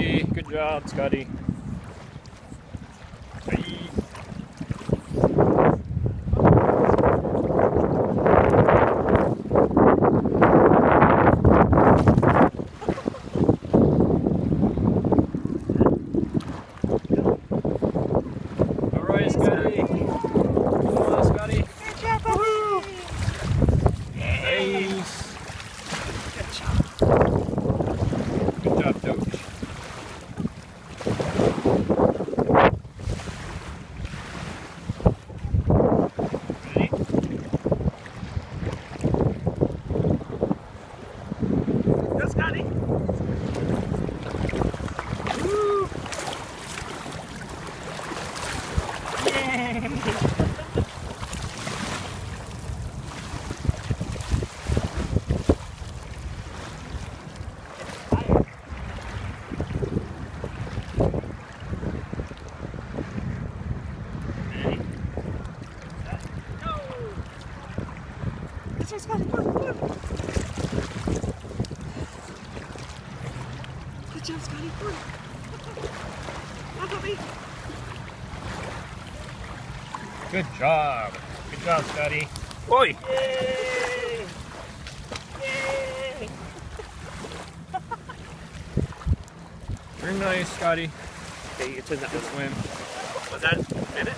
job, Scottie. All right, Scottie. Scottie. Good job, Woohoo! Nice. Good job, Doge. Ready? Go, Scottie! Woo! Yay! Ready? Go! Good job, Scottie! Woo, woo. Good job, Scottie! Woo. Come on, puppy! Good job. Good job, Scottie. Oi! Yay! Yay! Very nice, Scottie. Okay, can turn that swim. Was that a minute?